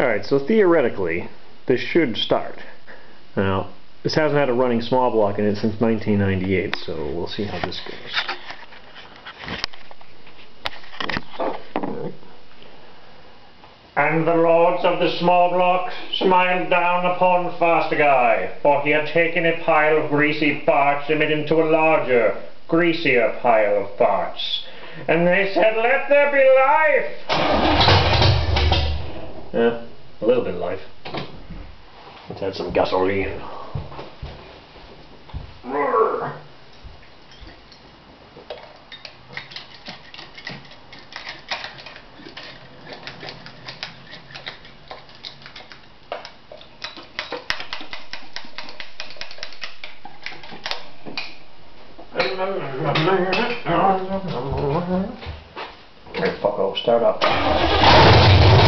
Alright, so theoretically, this should start. Now, this hasn't had a running small block in it since 1998, so we'll see how this goes. And the lords of the small block smiled down upon Fastagai, for he had taken a pile of greasy parts and made into a larger, greasier pile of parts. And they said, let there be life! Yeah, a little bit of life. Let's add some gasoline. Right, fuck off, start up.